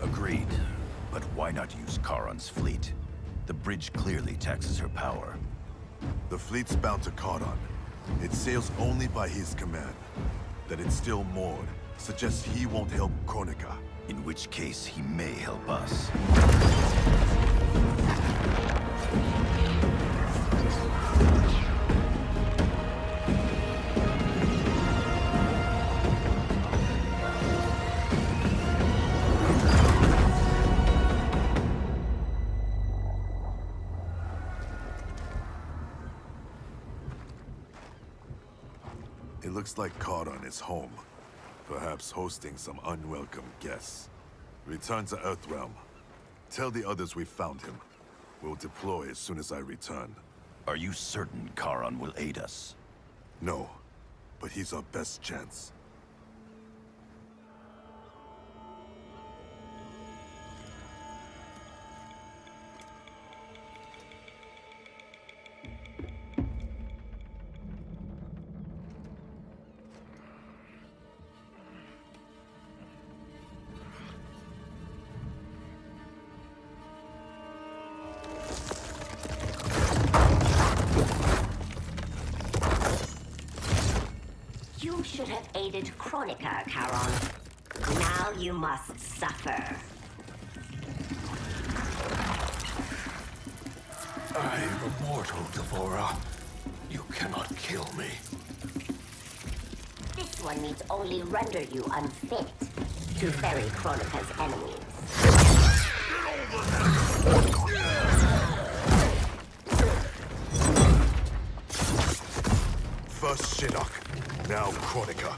Agreed. But why not use Charon's fleet? The bridge clearly taxes her power. The fleet's bound to Charon. It sails only by his command. That it's still moored suggests he won't help Kronika. In which case, he may help us. Looks like Charon is home. Perhaps hosting some unwelcome guests. Return to Earthrealm. Tell the others we found him. We'll deploy as soon as I return. Are you certain Charon will aid us? No, but he's our best chance. You should have aided Kronika, Charon. Now you must suffer. I am immortal, D'Vorah. You cannot kill me. This one needs only render you unfit to bury Kronika's enemies. First Shinnok, now Kronika.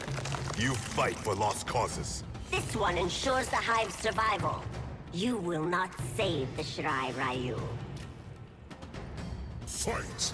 You fight for lost causes. This one ensures the Hive's survival. You will not save the Shirai Ryu. Fight!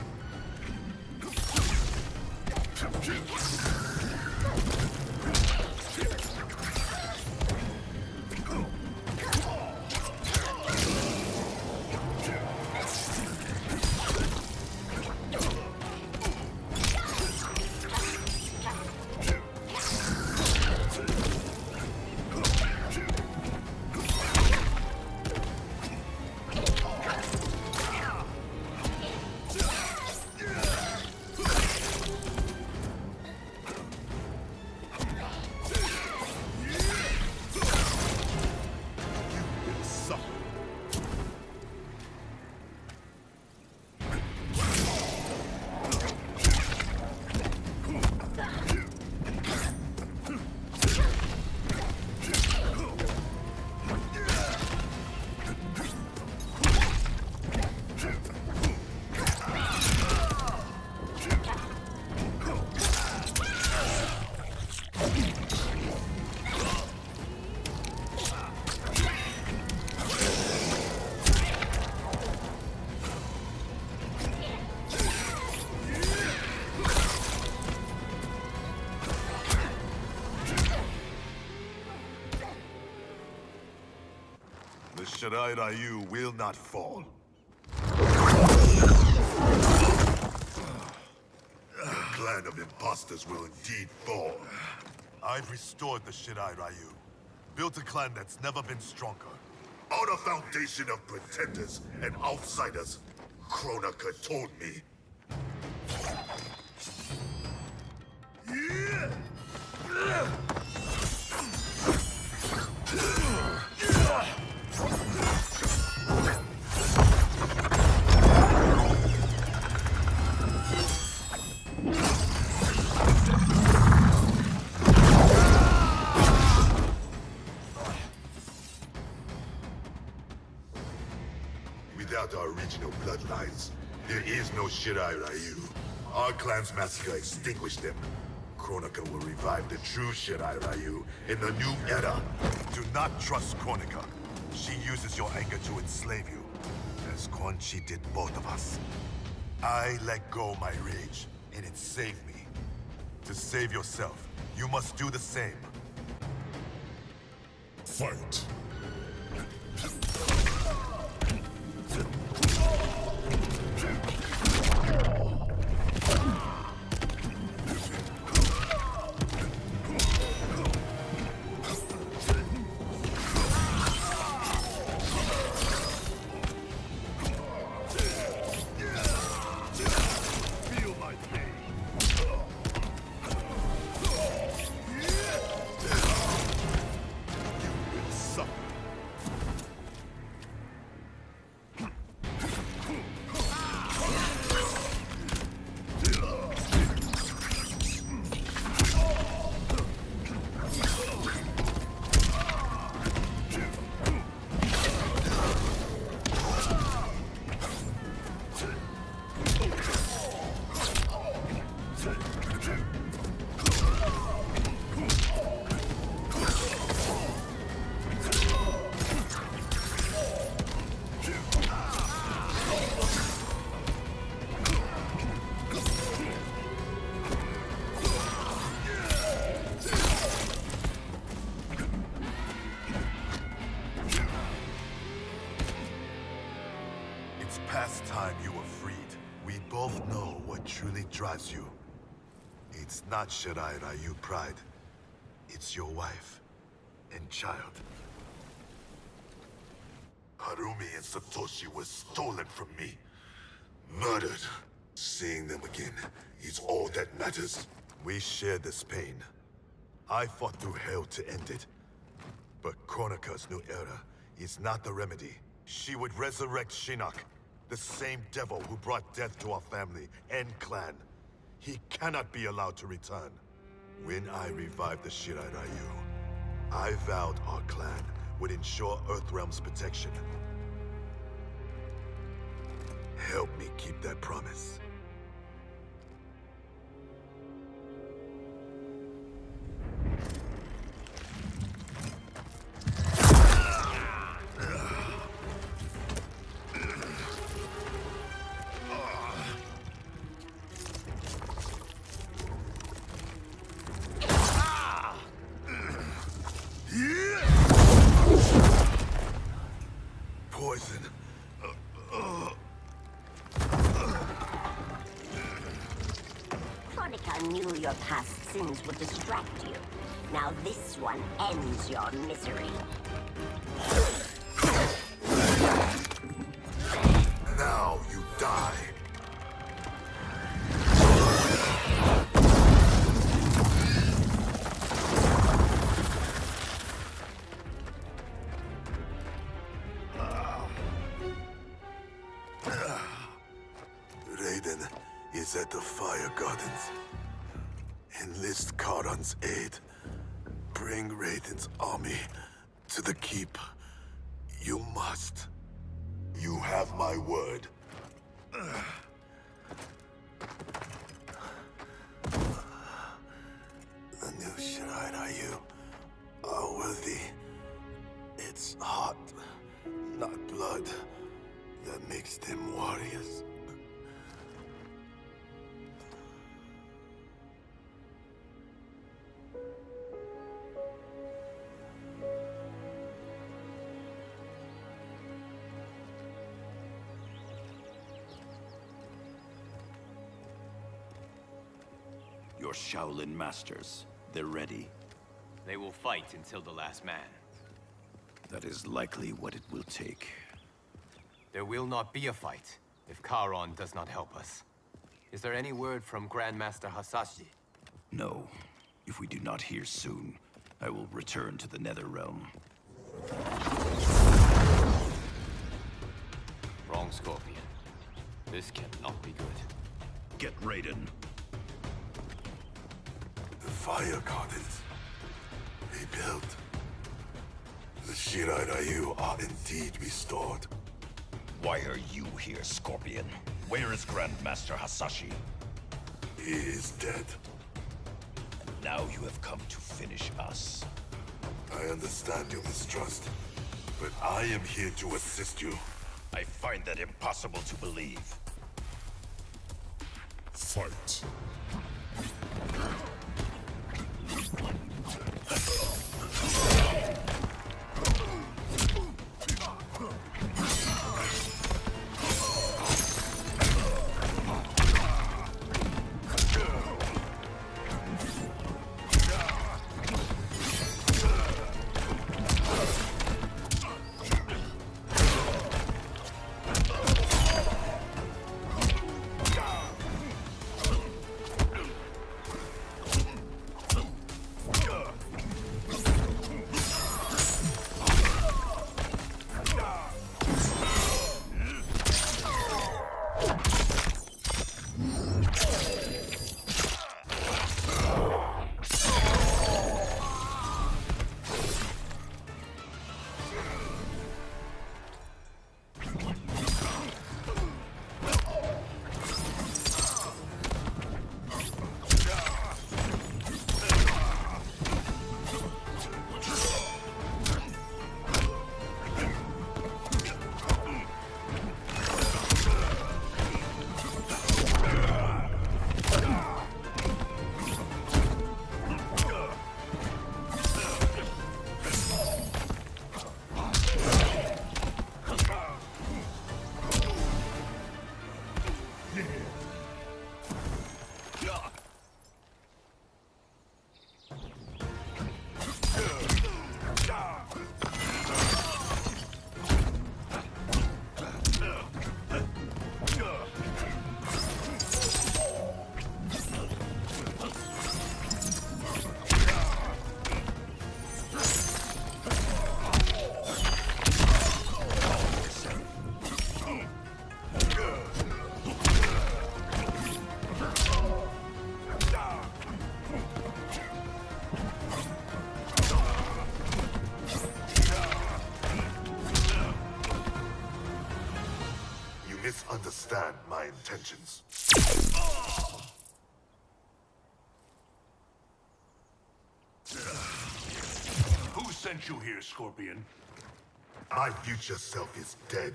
Shirai Ryu will not fall. The clan of imposters will indeed fall. I've restored the Shirai Ryu. Built a clan that's never been stronger. On a foundation of pretenders and outsiders, Kronika told me. Original bloodlines, there is no Shirai Ryu. Our clan's massacre extinguished them. Kronika will revive the true Shirai Ryu in the new era. Do not trust Kronika. She uses your anger to enslave you, as Quan Chi did both of us. I let go my rage, and it saved me. To save yourself, you must do the same. Fight! It's past time you were freed. We both know what truly drives you. It's not Shirai Ryu pride. It's your wife and child. Harumi and Satoshi were stolen from me. Murdered. Seeing them again is all that matters. We share this pain. I fought through hell to end it. But Kronika's new era is not the remedy. She would resurrect Shinnok, the same devil who brought death to our family and clan. He cannot be allowed to return. When I revived the Shirai Ryu, I vowed our clan would ensure Earthrealm's protection. Help me keep that promise. Your past sins would distract you. Now this one ends your misery. Now Enlist Charon's aid. Bring Raiden's army to the keep. You must. You have my word. The new Shirai Ryu are worthy. It's heart, not blood, that makes them warriors. Shaolin masters, they're ready. They will fight until the last man. That is likely what it will take. There will not be a fight if Charon does not help us. Is there any word from Grandmaster Hasashi? No. If we do not hear soon, I will return to the Nether Realm. Wrong Scorpion. This cannot be good. Get Raiden. The Fire Gardens. Rebuilt. The Shirai Ryu are indeed restored. Why are you here, Scorpion? Where is Grandmaster Hasashi? He is dead. And Now you have come to finish us. I understand your mistrust, but I am here to assist you. I find that impossible to believe. Fight. Misunderstand my intentions. Who sent you here, Scorpion? My future self is dead.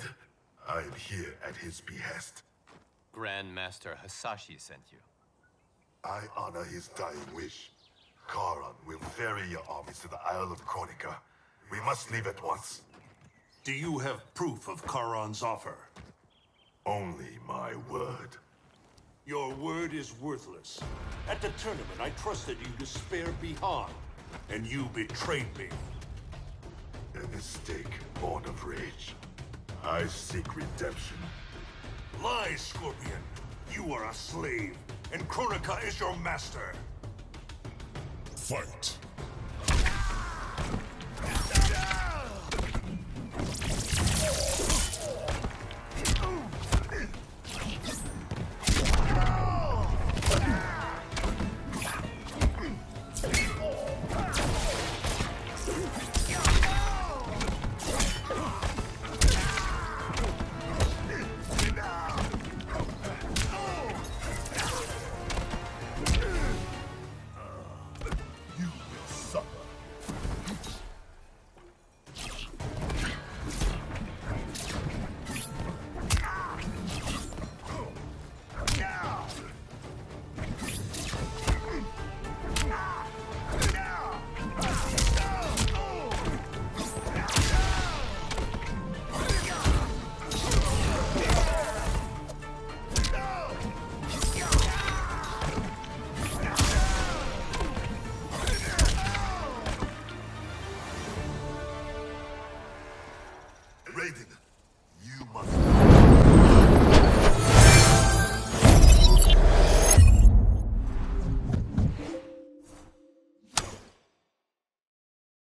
I am here at his behest. Grand Master Hasashi sent you. I honor his dying wish. Charon will ferry your armies to the Isle of Kronika. We must leave at once. Do you have proof of Charon's offer? Only my word. Your word is worthless. At the tournament, I trusted you to spare Bihan, and you betrayed me. A mistake born of rage. I seek redemption. Lie, Scorpion! You are a slave, and Kronika is your master! Fight!